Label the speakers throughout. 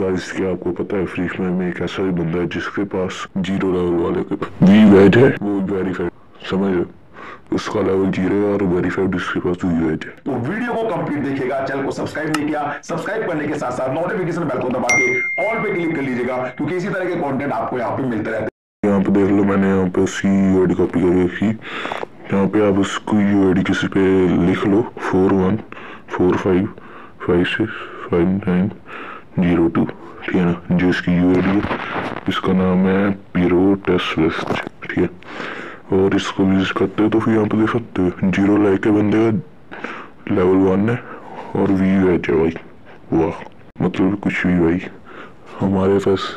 Speaker 1: Guys क्या आपको पता है फ्री फायर में एक ऐसा ही बंदा है जिसके पास ज़ीरो लेवल वाले के वी वेज है। वो वेरीफाइड समझ रहे उसका लेवल ज़ीरो है और वेरीफाइड उसके पास वी वेज है।
Speaker 2: तो वीडियो को कंप्लीट देखिएगा चैनल को सब्सक्राइब नहीं किया सब्सक्राइब करने के साथ साथ नोटिफिकेशन बेल को दबा के ऑल पे क्लिक कर लीजिएगा क्योंकि इसी तरह के कंटेंट आपको यहाँ पे मिलते रहते हैं।
Speaker 1: यहाँ पे देख लो मैंने यहाँ पे सी यू कॉपी कर रखी। यहाँ पे आप उसको यू आई किसी पे लिख लो four one four five five six five nine zero two ठीक है ना? जो इसकी यू आई है। इसका नाम है पीरो टेस्ट वेस्ट ठीक है? और इसको विज़िट करते हो तो फिर यहाँ पे देख सकते हो। ज़ीरो लाइक के बंदे का। लेवल वन है। और वी वेज है भाई। वाह। मतलब कुछ भी भाई। हमारे पास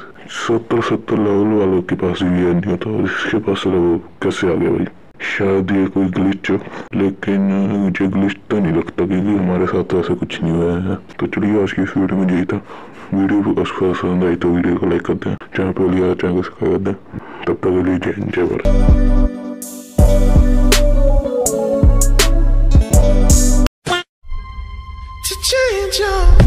Speaker 1: सत्तर सत्तर लेवल वालों के पास ये नहीं होता। और इसके पास लेवल कैसे आ गया भाई? शायद ये कोई ग्लिच हो, लेकिन मुझे ग्लिच तो नहीं लगता क्योंकि हमारे साथ तो ऐसा कुछ नहीं हुआ है। तो चलिए आज की इस वीडियो में यही था। वीडियो को अच्छा पसंद आई तो वीडियो को लाइक कर दें, चैनल पर लिया चैनल को सब्सक्राइब कर दें। तब तक के लिए जय जय भारत। Change your